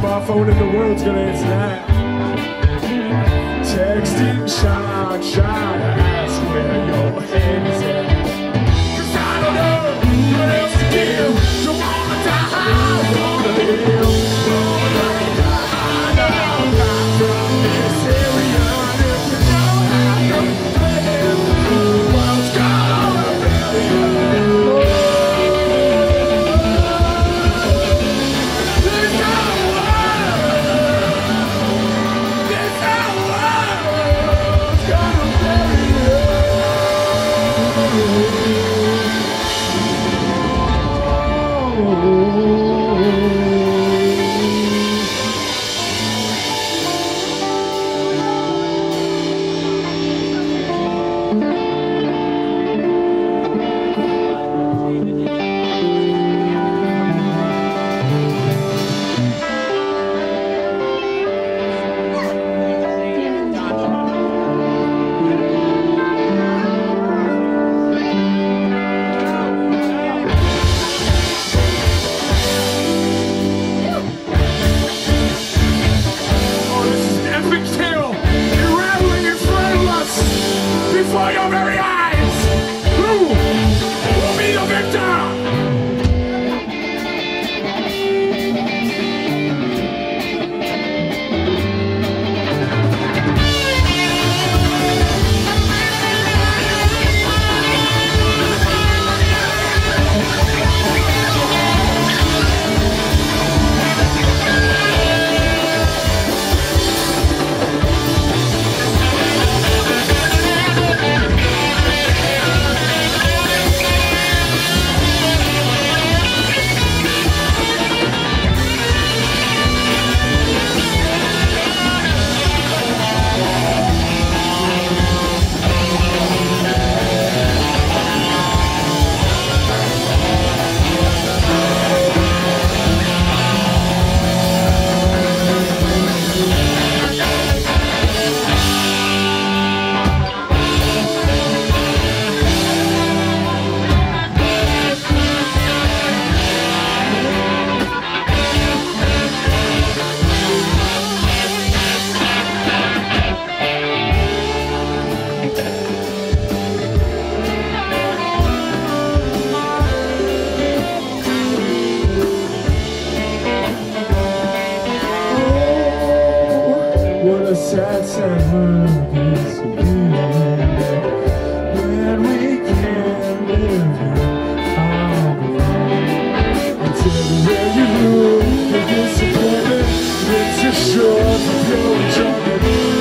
smartphone in the world's gonna answer that. sad, When we can live here you move, the disappointment It's a shore for pure enjoyment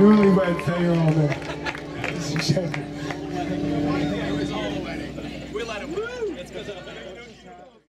newlywed thing on there. She said. We let him. It's because of the